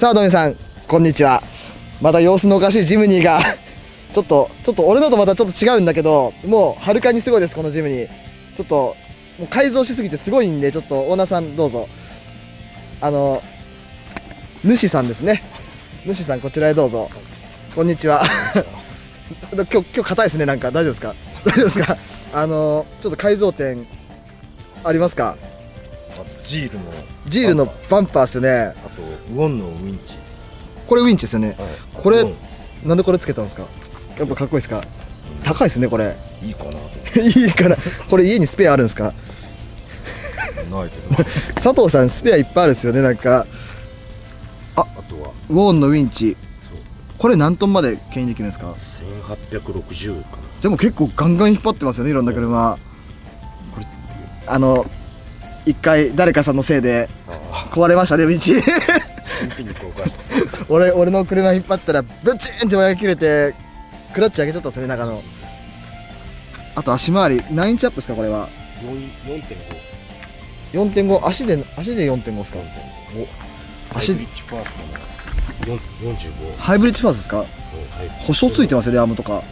さあドミさんこんにちは。また様子のおかしいジムニーが ちょっとちょっと俺のとまたちょっと違うんだけどもうはるかにすごいですこのジムニー。ちょっともう改造しすぎてすごいんでちょっとオーナーさんどうぞ。あの主さんですね。主さんこちらへどうぞ。こんにちは。今日今日硬いですねなんか。大丈夫ですか？大丈夫ですか？あのちょっと改造点ありますか？ジールのジールのバンパーですね。あとウォンのウィンチ、これウィンチですよね。はい。これなんでこれつけたんですか？やっぱかっこいいですか？高いですねこれ。いいかなと。いいかな。これ家にスペアあるんですか？ないけど。佐藤さんスペアいっぱいあるんですよねなんか。あとは。ウォーンのウィンチ。これ何トンまで牽引できるんですか？1860かな。でも結構ガンガン引っ張ってますよねいろんな車。これあの一回誰かさんのせいであ壊れましたね道あ新品に交換して。俺俺の車引っ張ったらブチーンってワイ切れてクラッチ上げちゃったんですよね中のあと足回り何インチアップですかこれは。4 4.5 4.5足で足で4.5ですかお。足。ハイブリッジファーストの4 45ハイブリッジファースですか？はい保証ついてますよねアームとか。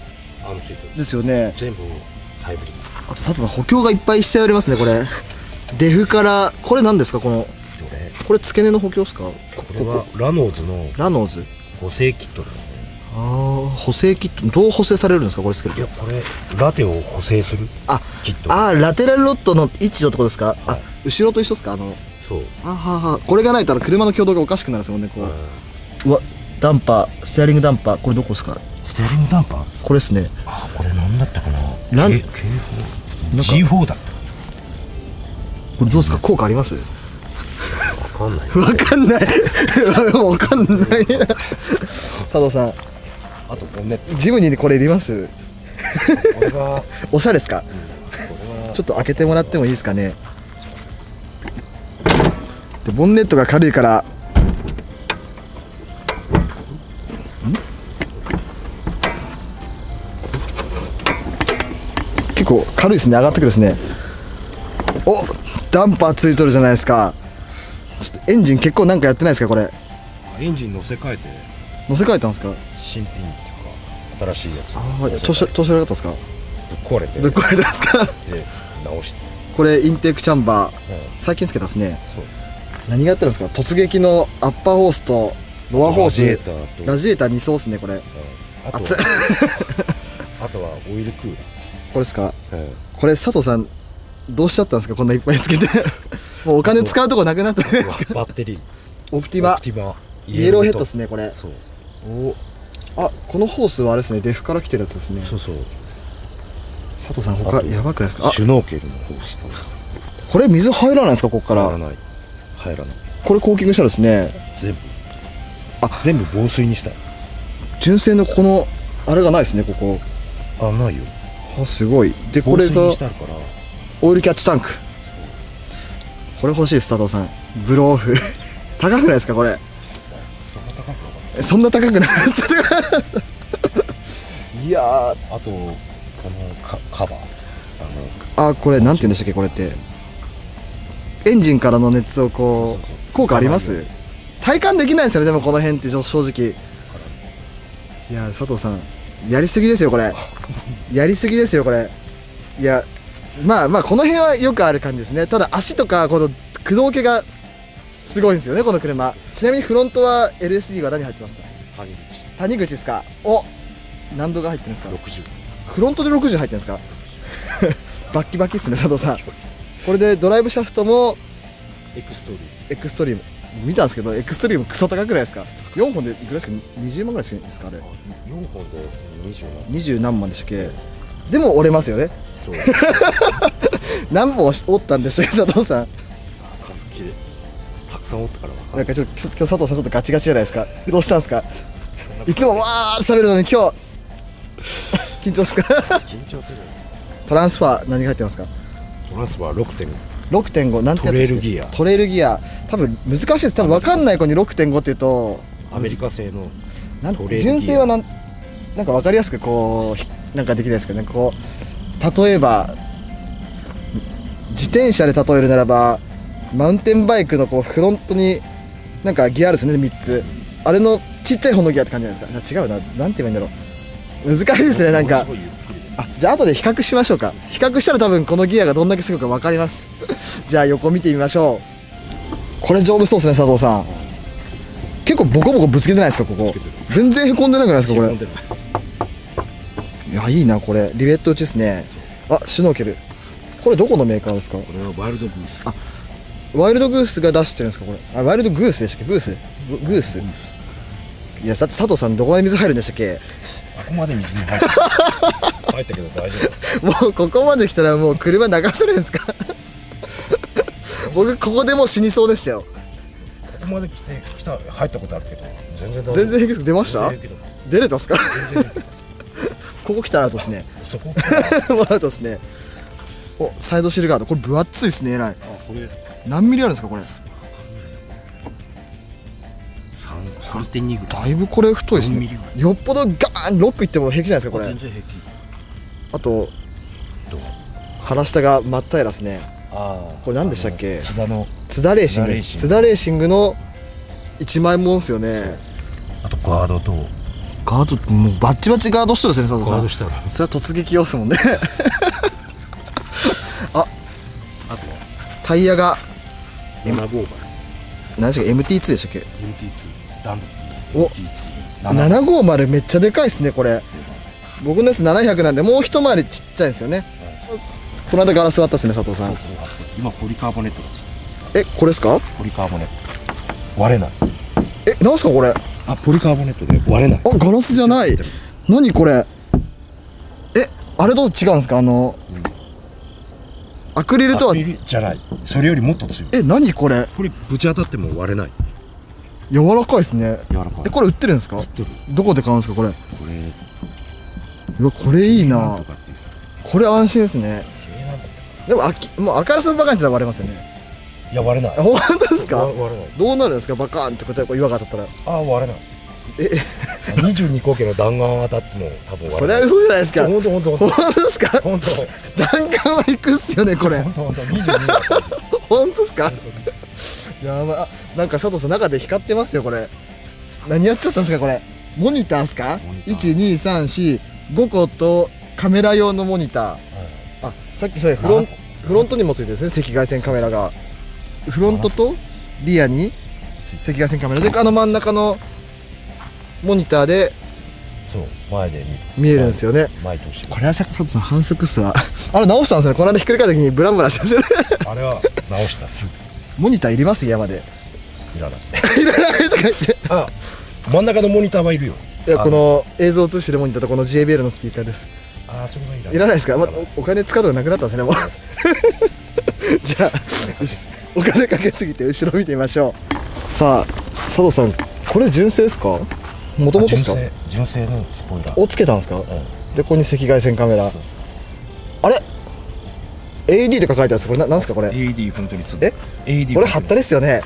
あのついてるですよね。全部ハイブリッあと佐藤さん補強がいっぱいしてありますねこれ。デフから。これ何ですかこの。これ付け根の補強ですか？これはラノーズのラノーズ。補正キットだよねああ補正キット。どう補正されるんですかこれつけると？いやこれラテを補正するあキット。あーラテラルロットの位置のとこですか、あはい。後ろと一緒ですか？あのそう。あはは。これがないと車の挙動がおかしくなるんですもんねこう、うわダンパー。ステアリングダンパー。これどこですか？ステアリングダンパー？これですね。あこれ何だったかな？なん警警なんか報 G4 だっこれどうですか？効果あります？かんない。わかんない。わかんない。佐藤さん。あとボンネット。ジムにこれいります？おしゃれですか？ちょっと開けてもらってもいいですかね？でボンネットが軽いから。ん？結構軽いですね。上がってくるですね。おダンパーついとるじゃないですかちょっとエンジン結構なんかやってないですかこれ？エンジン乗せ替えて。乗せ替えたんですか？新品っていうか新しいやつ。ああ調子調子悪かったですか？ぶっ壊れて。ぶっ壊れたんですか？で直して、これインテークチャンバーうん。最近つけたですね。何がやってるんですか？突撃のアッパーホースとロアホーラジエースターと。ラジエーター2層ですねこれ。熱っ。あとはオイルクーこれですか？これ佐藤さんどうしちゃったんですかこんないっぱいつけて。もうお金使うとこなくなったんですかバッテリー。オプティマ。オプティマ。イエローヘッドですねこれ。そう。お。あこのホースはあれですねデフから来てるやつですね。そうそう。佐藤さん他やばくないですか？あ。シュノーケルの方式これ水入らないですかここから？入らない。入らない。これコーキングしたらですね。全部。あ。全部防水にしたい。純正のこのあれがないですねここ。あないよ。あすごい。でこ防水れがにしてあるからオイルキャッチタンク。これ欲しいです佐藤さん。ブローフ。高くないですかこれ？そんな高くなかいやあとこのカカバー。あのあこれなんて言うんでしたっけこれって。エンジンからの熱をこう効果あります？体感できないですよねでもこの辺って正直。い。や佐藤さん。やりすぎですよこれ。やりすぎですよこれ。いやまあまあこの辺はよくある感じですね。ただ足とかこの駆動系がすごいんですよねこの車。ちなみにフロントは LSD は何入ってますか？谷口。谷口ですか？お何度が入ってるんですか？60フロントで60入ってるんですか？バッキバキっすね佐藤さん。これでドライブシャフトもエクストリーエクストリーム。見たんですけどエクストリームクソ高くないですか？4本でいくらですか？20万ぐらいですかあれ？4本で20万。20何万でしたっけ？でも折れますよねそう。何本折ったんでしたっけ佐藤さん。数きれ。いたくさん折ったから分かんなんかちょっと今日佐藤さんちょっとガチガチじゃないですか。どうしたんですか？い。つもわーって喋るのに今日。緊張すか緊張する。トランスファー何が入ってますか？トランスファー6.5 6.5なんてやつトレイルギア。トレイルギア。多分難しいです。多分分かんない子に6.5って言うとアメリカ製のなん純正はなんなんか分かりやすくこうひなんかできないですか？ねこう例えば自転車で例えるならばマウンテンバイクのこうフロントになんかギアあるんですね3つ。あれのちっちゃい方のギアって感じじゃないですか。違うな。なんて言えばいいんだろう。難しいですねなんか。あじゃあ後で比較しましょうか。比較したら多分このギアがどんだけすごいか分かります。じゃあ横見てみましょう。これ丈夫そうですね佐藤さん。結構ボコボコぶつけてないですかここ。全然へこんでなくないですかこれ。へこんでない。やいいなこれ。リベット打ちですね。あシュノーケル。これどこのメーカーですか？これはワイルドグースあワイルドグースが出してるんですかこれ？あワイルドグースでしたっけ？ブース？ググース。いやだって佐藤さんどこまで水入るんでしたっけ？あここまで水に入った 入ったけど大丈夫。もうここまで来たらもう車流せるんですか？僕ここでもう死にそうでしたよ。ここまで来て来た入ったことあるけど全然全然平気です出ました？出れたっすか？ここ来たらアウトですね。そこ もうアウトですね。おサイドシルガード。これ分厚いですねえらい。あこれ。何ミリあるんですかこれ？三三点二ぐらい。だいぶこれ太いです4ねよっぽどガーンロックいっても平気じゃないですかこれ。全然平気。あとどう？腹下が真っ平らですね。ああこれ何でしたっけ？津田の。津田レーシング。津津田レーシングの1万円もんですよね。あとガードとガードもうバッチバチガードしてるですね佐藤さ。んガードしたら。それは突撃用ですもんね。あ。あとはタイヤが。7号馬何でしたっけ？MT2 でしたっけ？MT2 ダンお。MT2 750めっちゃでかいですねこれ。僕のやつ700なんでもう一回りちっちゃいんですよね。この間ガラス割ったっすね佐藤さん。今ポリカーボネットえこれですか？ポリカーボネット。割れない。えなんすかこれ？ああポリカーボネットで割れない。ガラスじゃない。何これ。えあれと違うんですか？あの、アクリルとは？アクリルじゃない。それよりもっと強い。え何これ？これぶち当たっても割れない。柔らかいですね。柔らかい。えこれ売ってるんですか？ってる。どこで買うんですかこれ？これ。うわこれいいな。これ安心ですね。でもあきもうあからさまバカンって割れますよね。けいや割れない。あ本当ですか？わ割れない。どうなるんですか？バカーンってこう岩が当たったら。あ割れない。え？22口径の弾丸当たっても多分 それは嘘じゃないですか。本当本当本本当ですか？当本当。弾丸は行くっすよねこれ。本当本当。22だった本当ですか？やばい。あなんか佐藤さん中で光ってますよこれ。何やっちゃったんですかこれ？モニターですか？モニター。12345個とカメラ用のモニター。あさっきそれフロンフロントにもついてですね赤外線カメラがフロントとリアに赤外線カメラであの真ん中のモニターでそう前で見えるんですよね。前通してこれはさ佐藤さん反則っすわ。あれ直したんですね。この間ひっくり返った時にブランブランしてましたねあれは直したす。ぐ モニターいります？山で。いらない。いらないとか言って。あ真ん中のモニターはいるよ。いやあこの映像を映してるモニターとこの JBL のスピーカーです。あーそれはいらないいらないですか、まおお金使うとかなくなったんですねもう。じゃあお金かけすぎて後ろ見てみましょう。さあ佐藤さんこれ純正ですか？もともとですか？純正純正のスポイラー。をつけたんですか、うん。でここに赤外線カメラ。あれ？AD とか書いてあるんですこれななんですかこれ？AD 本当につえ？AD これ貼ったですよね。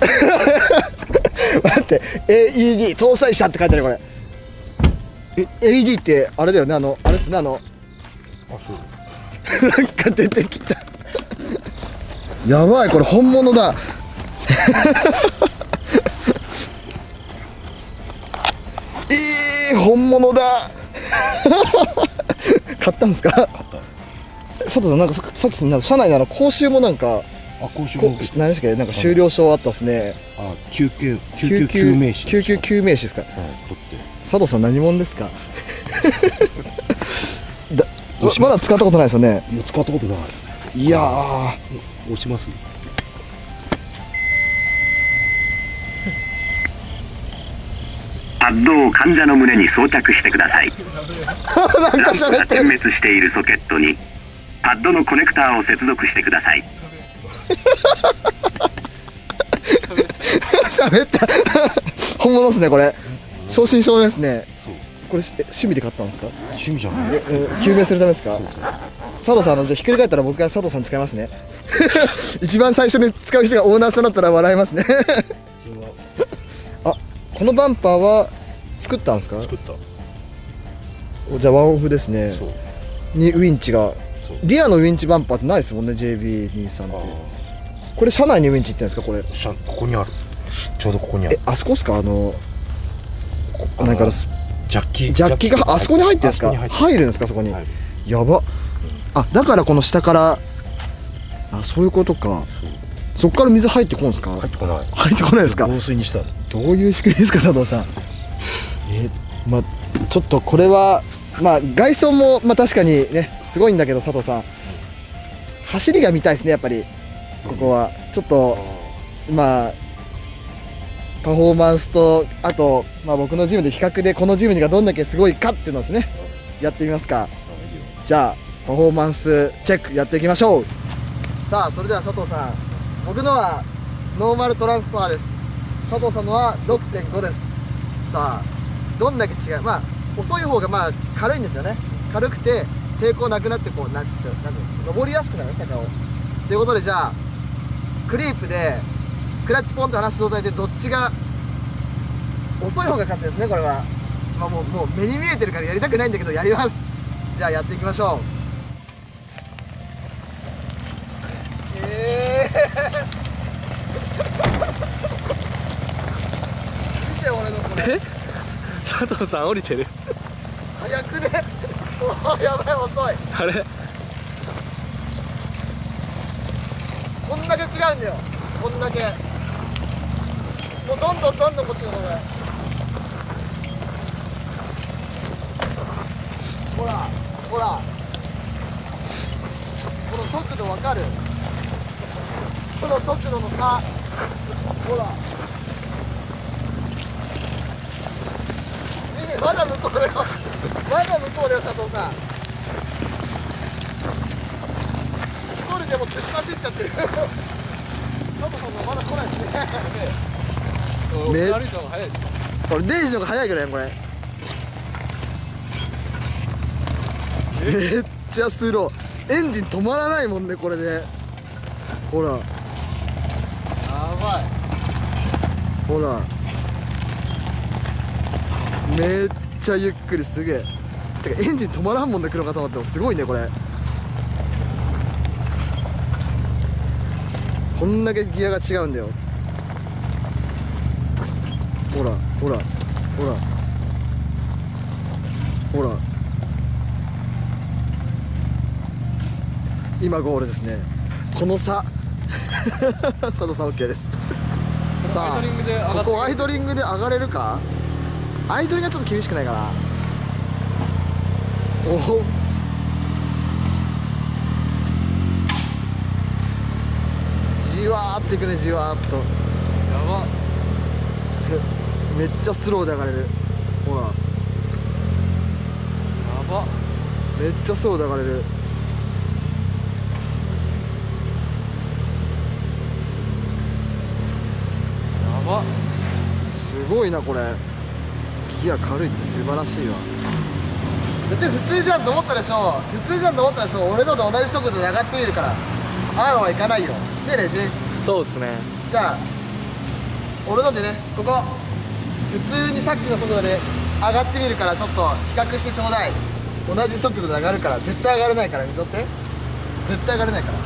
待って AED 搭載車って書いてあるこれ。え AED ってあれだよね？あのあれですねあの。あそう。なんか出てきたやばいこれ本物だ。えー、本物だ。買ったんですか？佐藤さんなんかささっきなんか車内の講習もなんかあ講習こも何でしたっけ？なんか終了証あったっすね。あ救急救急救命士。救急救命士ですか？うん取って。佐藤さん何者ですか？だまだ使ったことないですよね？もう使ったことないいやー押します。パッドを患者の胸に装着してください。なんかランプが点喋ってる。滅しているソケットにパッドのコネクターを接続してください。喋った本物ですねこれ。正真正銘ですね。これ趣味で買ったんですか？趣味じゃない。え救命するためですか？佐藤さんあのじゃあひっくり返ったら僕が佐藤さん使いますね。一番最初に使う人がオーナーさんだったら笑いますね。あこのバンパーは作ったんですか？作った。じゃあワンオフですね。にウィンチが。リアのウィンチバンパーってないですもんね JB23 って。あこれ車内にウィンチいってんですかこれ？ーしゃここにある。ちょうどここにある。えあそこっすか？あのこなんかスジャッキジャッキがあそこに入ってんですか？入る。んですかそこに？やばあだからこの下からあそういうことか。そっから水入ってこんすか？入ってこない。入ってこないですか？防水にしたの。どういう仕組みですか佐藤さん？えまあちょっとこれはまあ外装もまあ確かにねすごいんだけど佐藤さん。走りが見たいですねやっぱり。ここは。ちょっとまあパフォーマンスとあと、まあ、僕のジムで比較でこのジムがどんだけすごいかっていうのをですねやってみますか。じゃあパフォーマンスチェックやっていきましょう。さあそれでは佐藤さん。僕のはノーマルトランスファーです。佐藤さんのは6.5です。さあどんだけ違う。まあ遅い方がまあ軽いんですよね。軽くて抵抗なくなってこうなんて言っちゃう。なんて登りやすくなる坂を。ということでじゃあクリープでクラッチポンと離す状態でどっちが遅い方が勝ちですねこれは。まあもうもう目に見えてるからやりたくないんだけどやります。じゃあやっていきましょうえー、見て俺のこれ佐藤さん降りてる。早くね。おーやばい遅い。あれ？こんだけ違うんだよ。こんだけ。もうどんどんどんどんこっちだこれほらほら。この速度わかる？この速度の差。ほら見てまだ向こうだよまだ向こうだよ。佐藤さん一人でも突き走っちゃってる佐藤さんもまだ来ないですねめ歩いた方が早いです。よこれレイジの方が早いぐらいこれめっちゃスロー。エンジン止まらないもんねこれで。ほらやばい。ほらめっちゃゆっくりすげえ。てかエンジン止まらんもんね黒固まっても。すごいねこれ。こんだけギアが違うんだよ。ほらほらほら。ほら。今ゴールですね。この差。佐藤さん OK です。さあここアイドリングで上がれるか？アイドリングはちょっと厳しくないかな。おお。じわーっていくねじわーっと。やば。めっちゃスローで上がれる。ほら。やば。めっちゃスローで上がれる。やば。すごいなこれギア軽いって素晴らしいわ。別に普通じゃんと思ったでしょ普通じゃんと思ったでしょ俺のと同じ速度で上がってみるから。ああはいかないよ。ねえレジ。そうっすね。じゃあ俺のでねここ。普通にさっきの速度で上がってみるからちょっと比較してちょうだい。同じ速度で上がるから絶対上がれないから。見とって。絶対上がれないから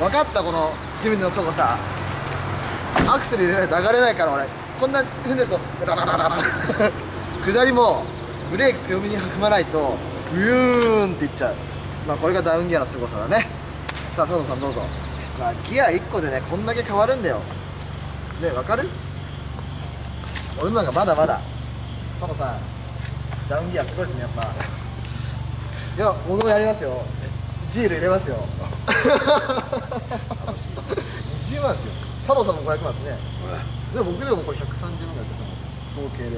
分かったこのジムのそこさアクセル入れないと上がれないから俺。こんな踏んでるとダダダダダ下りもブレーキ強めに踏まないとブユーンっていっちゃう。まあこれがダウンギアの凄さだね。さあ佐藤さんどうぞ。まあギア1個でねこんだけ変わるんだよ。ねわかる？俺のなんかまだまだ。佐藤さんダウンギアすごいですねやっぱ。いや僕もやりますよ。ジール入れますよ。20万ですよ。佐藤さんも500万ですね。でも僕でもこれ130万ぐらいです合計で。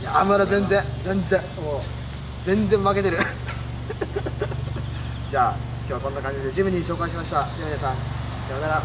いやまだ全然全然もう全然負けてる。じゃあ今日はこんな感じでジムに紹介しました。では皆さんさようなら